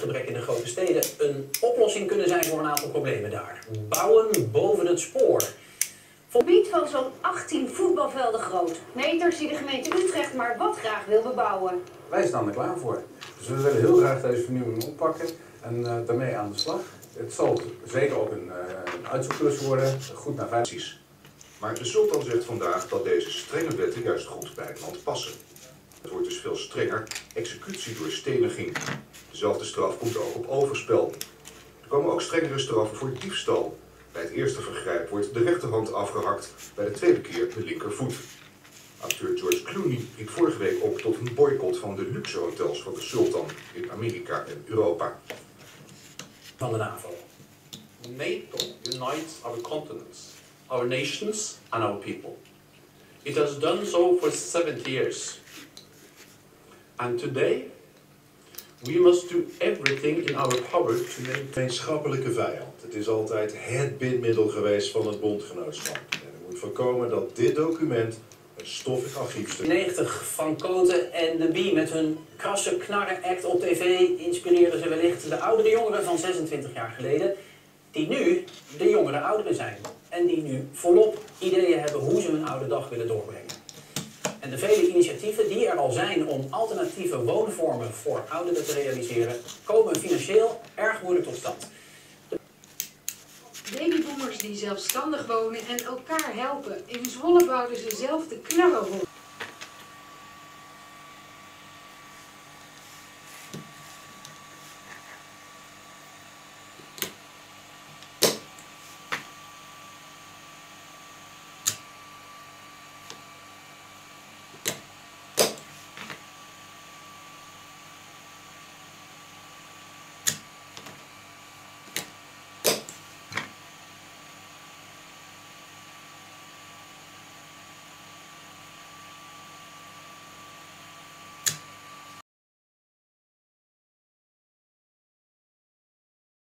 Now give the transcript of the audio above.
gebrek in de grote steden een oplossing kunnen zijn voor een aantal problemen daar. Bouwen boven het spoor. gebied van zo'n 18 voetbalvelden groot. Meters die de gemeente Utrecht maar wat graag wil bebouwen. Wij staan er klaar voor. Dus we willen heel graag deze vernieuwing oppakken en uh, daarmee aan de slag. Het zal zeker ook een, uh, een uitzoekklus worden, goed naar veiligheid. Maar de sultan zegt vandaag dat deze strenge wetten juist goed bij het land passen. Het wordt dus veel strenger, executie door steniging. Dezelfde straf komt ook op overspel. Er komen ook strengere straffen voor diefstal. Bij het eerste vergrijp wordt de rechterhand afgehakt, bij de tweede keer de linkervoet. Acteur George Clooney riep vorige week op tot een boycott van de luxe hotels van de sultan in Amerika en Europa. Van de NAVO. NATO unites our continents, our nations and our people. It has done so for 70 years. And today, we must do everything in our power to make... Gemeenschappelijke vijand. Het is altijd het bindmiddel geweest van het bondgenootschap. En er moet voorkomen dat dit document een stoffig archiefstuk... 90 van Koten en de Bie met hun krasse knarren act op tv inspireerden ze wellicht de oudere jongeren van 26 jaar geleden, die nu de jongere ouderen zijn. En die nu volop ideeën hebben hoe ze hun oude dag willen doorbrengen. De vele initiatieven die er al zijn om alternatieve woonvormen voor ouderen te realiseren, komen financieel erg moeilijk tot stand. Babyboomers die zelfstandig wonen en elkaar helpen. In Zwolle bouwden ze zelf de knarrenhond.